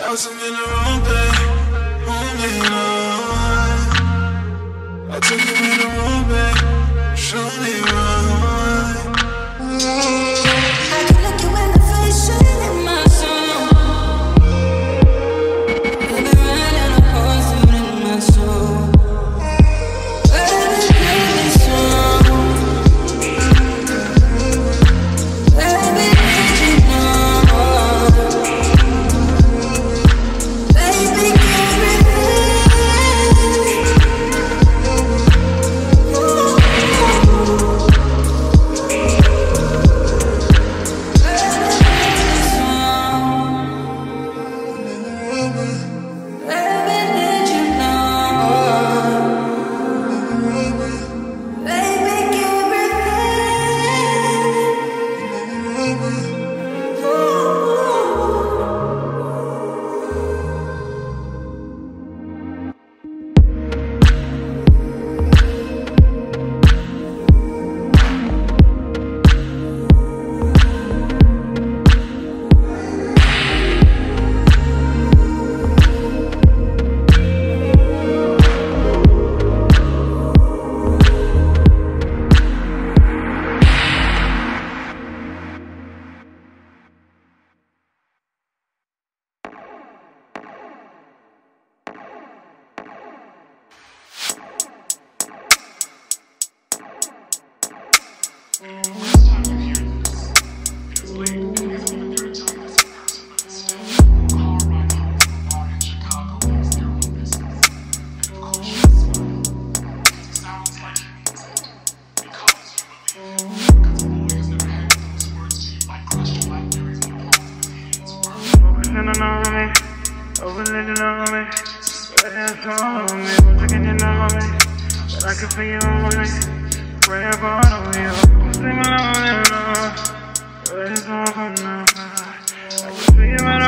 Bouncing in the wrong bed, only Lord. I took you in the wrong bed, show overlooking on me. That's on me, once again you know me. But I can feel you on me, pray upon you. Sing along and on, but it's all for now. I can feel you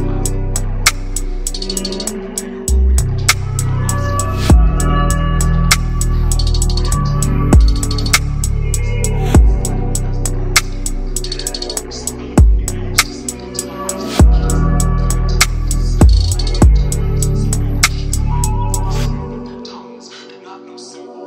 soon.